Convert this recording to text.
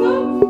बस